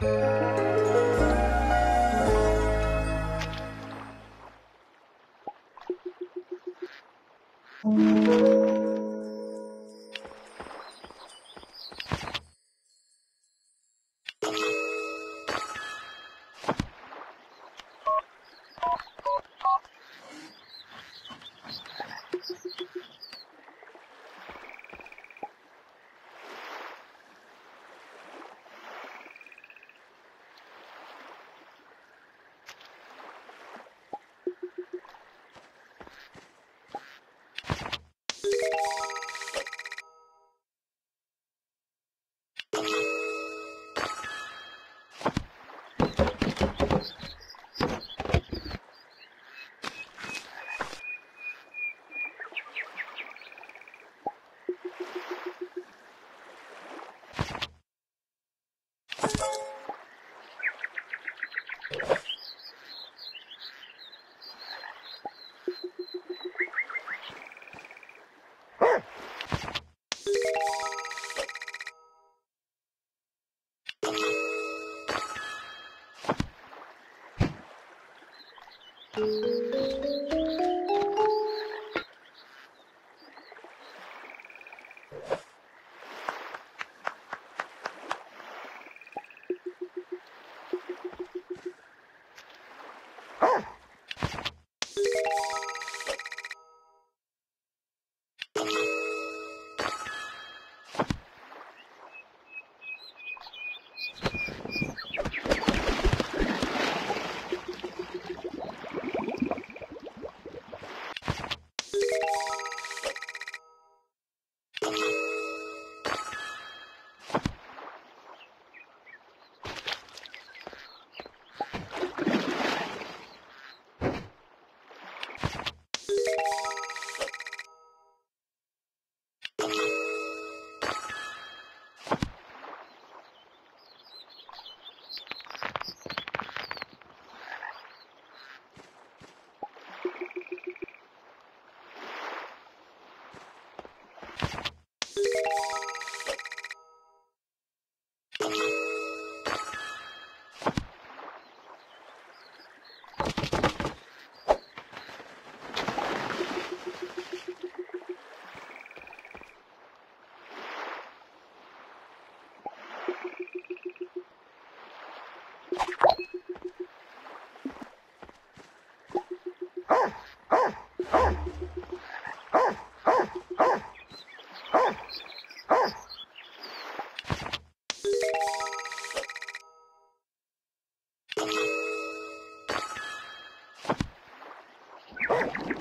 Música Oh!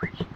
freaking